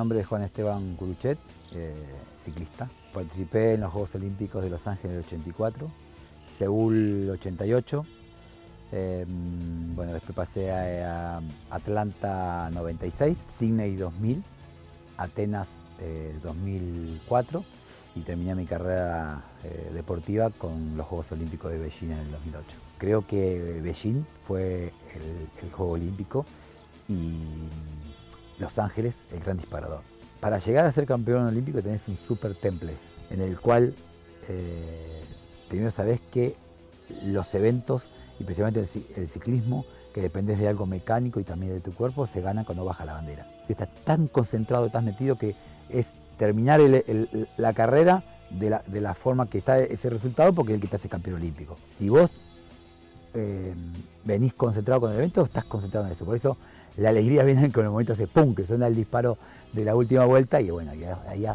nombre es Juan Esteban Curuchet, eh, ciclista. Participé en los Juegos Olímpicos de Los Ángeles del 84, Seúl 88, eh, bueno, después pasé a, Atlanta 96, Sydney 2000, Atenas 2004 y terminé mi carrera deportiva con los Juegos Olímpicos de Beijing en el 2008. Creo que Beijing fue el Juego Olímpico y Los Ángeles el gran disparador. Para llegar a ser campeón olímpico tenés un super temple en el cual eh, primero sabés que los eventos y principalmente el, ciclismo, que dependes de algo mecánico y también de tu cuerpo, se ganan cuando baja la bandera. Estás tan concentrado, tan metido que es terminar la carrera de la, forma que está ese resultado porque es el que te hace campeón olímpico. Si vos eh, venís concentrado con el evento, estás concentrado en eso. Por eso la alegría viene con el momento ese pum, que suena el disparo de la última vuelta y bueno, ahí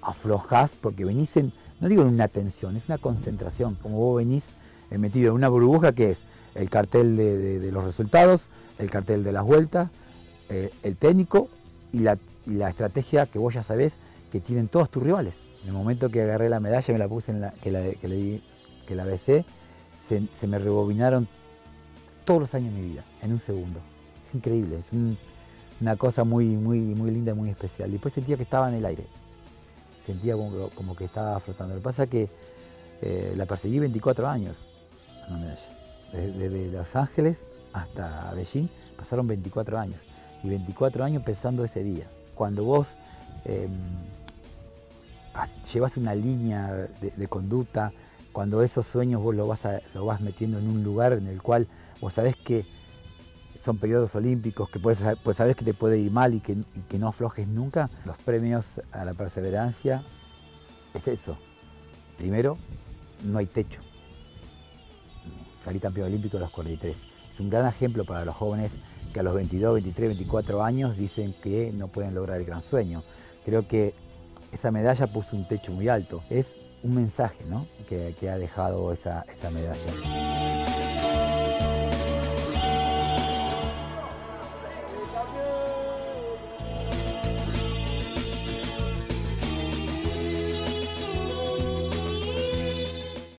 aflojás porque venís en, no digo en una tensión, es una concentración, como vos venís eh, metido en una burbuja que es el cartel de, los resultados, el cartel de las vueltas, eh, el técnico y la, estrategia que vos ya sabés que tienen todos tus rivales. En el momento que agarré la medalla, me la puse en la, que, la, que, le que la besé, se me rebobinaron todos los años de mi vida, en un segundo es increíble, es una cosa muy, muy, muy linda, muy especial. Después sentía que estaba en el aire, sentía como, que estaba flotando. Lo que pasa es que eh, la perseguí 24 años, Desde, Los Ángeles hasta Beijing pasaron 24 años. Y 24 años pensando ese día. Cuando vos eh, llevas una línea de, conducta, cuando esos sueños vos lo vas, lo vas metiendo en un lugar en el cual vos sabés que son periodos olímpicos, que puedes, pues sabes que te puede ir mal y que, no aflojes nunca. Los premios a la perseverancia es eso. Primero, no hay techo. Salí campeón olímpico a los 43. Es un gran ejemplo para los jóvenes que a los 22, 23, 24 años dicen que no pueden lograr el gran sueño. Creo que esa medalla puso un techo muy alto. Es un mensaje ¿no? que, ha dejado esa, esa medalla.